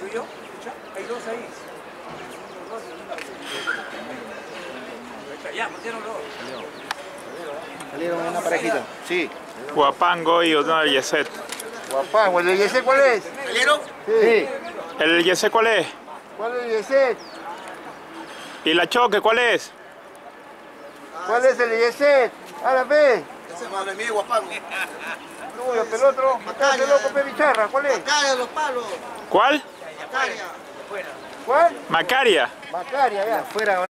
tuyo? Hay dos ahí. Ya, pusieron dos. Salieron una parejita. Sí. Guapango y uno del Yeset. Guapán, ¿el Yeset cuál es? ¿Salieron? Sí. ¿El Yeset cuál es? ¿Cuál es el Yeset? ¿Y la choque cuál es? ¿Cuál es el Yeset? Ahora ve. Ese madre mía, guapango. Uy, el otro. Loco, pe bicharra. ¿Cuál es? Macaria, los palos. ¿Cuál? Macaria. ¿Cuál? Macaria. Macaria, ya. Afuera.